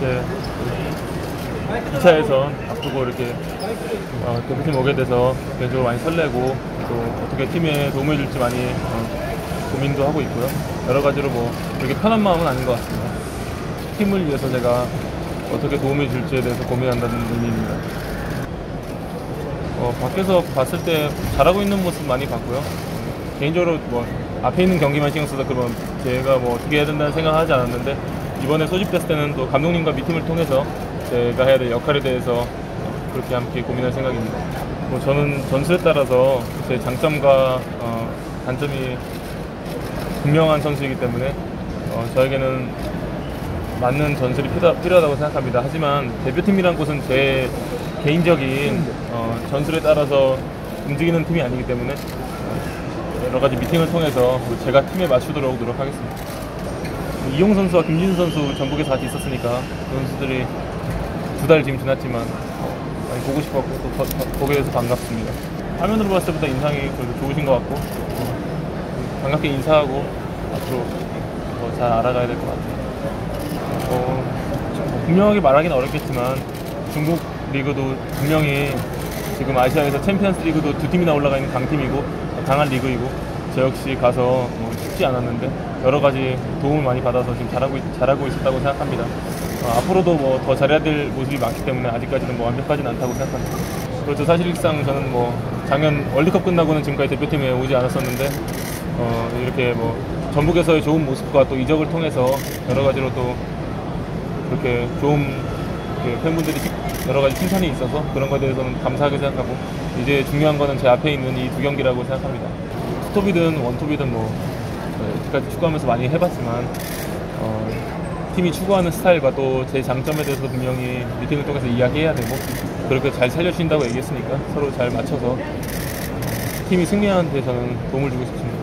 이렇게 2차에선 앞두고 이렇게 어, 대표팀 오게 돼서 개인적으로 많이 설레고 또 어떻게 팀에 도움을 줄지 많이 어, 고민도 하고 있고요. 여러 가지로 뭐 그렇게 편한 마음은 아닌 것 같습니다. 팀을 위해서 제가 어떻게 도움을 줄지에 대해서 고민한다는 의미입니다. 어, 밖에서 봤을 때 잘하고 있는 모습 많이 봤고요. 음, 개인적으로 뭐 앞에 있는 경기만 신경 써서 그러면 제가 뭐 어떻게 해야 된다는 생각하지 않았는데 이번에 소집됐을 때는 또 감독님과 미팅을 통해서 제가 해야 될 역할에 대해서 그렇게 함께 고민할 생각입니다. 뭐 저는 전술에 따라서 제 장점과 어, 단점이 분명한 선수이기 때문에 어, 저에게는 맞는 전술이 필요, 필요하다고 생각합니다. 하지만 대표팀이란 곳은 제 개인적인 어, 전술에 따라서 움직이는 팀이 아니기 때문에 어, 여러 가지 미팅을 통해서 제가 팀에 맞추도록 노력하겠습니다. 이용 선수와 김진수 선수 전북에서 같이 있었으니까 그 선수들이 두 달 지금 지났지만 어, 많이 보고 싶었고 또 보게 돼서 반갑습니다. 화면으로 봤을 때보다 인상이 그래도 좋으신 것 같고 어, 반갑게 인사하고 앞으로 더 잘 알아가야 될 것 같아요. 어, 분명하게 말하기는 어렵겠지만 중국 리그도 분명히 지금 아시아에서 챔피언스 리그도 두 팀이나 올라가 있는 강팀이고 강한 리그이고 저 역시 가서 뭐 쉽지 않았는데 여러 가지 도움을 많이 받아서 지금 잘하고 있, 잘하고 있었다고 생각합니다. 어, 앞으로도 뭐 더 잘해야 될 모습이 많기 때문에 아직까지는 뭐 완벽하지는 않다고 생각합니다. 그렇죠 사실상 저는 뭐 작년 월드컵 끝나고는 지금까지 대표팀에 오지 않았었는데 어, 이렇게 뭐 전북에서의 좋은 모습과 또 이적을 통해서 여러 가지로 또 그렇게 좋은 그 팬분들이 칭- 여러 가지 칭찬이 있어서 그런 것에 대해서는 감사하게 생각하고 이제 중요한 거는 제 앞에 있는 이 두 경기라고 생각합니다. 투톱이든 원톱이든 뭐 어, 여태까지 축구하면서 많이 해봤지만 어, 팀이 추구하는 스타일과 또 제 장점에 대해서 분명히 미팅을 통해서 이야기해야 되고 그렇게 잘 살려주신다고 얘기했으니까 서로 잘 맞춰서 팀이 승리하는 데 저는 도움을 주고 싶습니다.